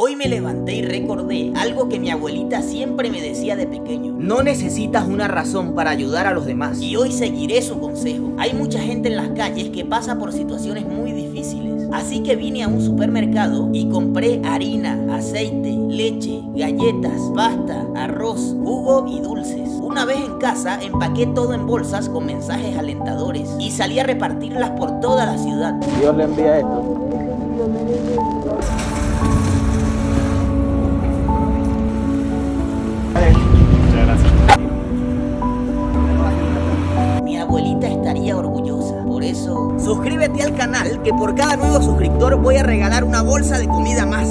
Hoy me levanté y recordé algo que mi abuelita siempre me decía de pequeño. No necesitas una razón para ayudar a los demás. Y hoy seguiré su consejo. Hay mucha gente en las calles que pasa por situaciones muy difíciles. Así que vine a un supermercado y compré harina, aceite, leche, galletas, pasta, arroz, jugo y dulces. Una vez en casa empaqué todo en bolsas con mensajes alentadores y salí a repartirlas por toda la ciudad. Dios le envía esto. Suscríbete al canal que por cada nuevo suscriptor voy a regalar una bolsa de comida más.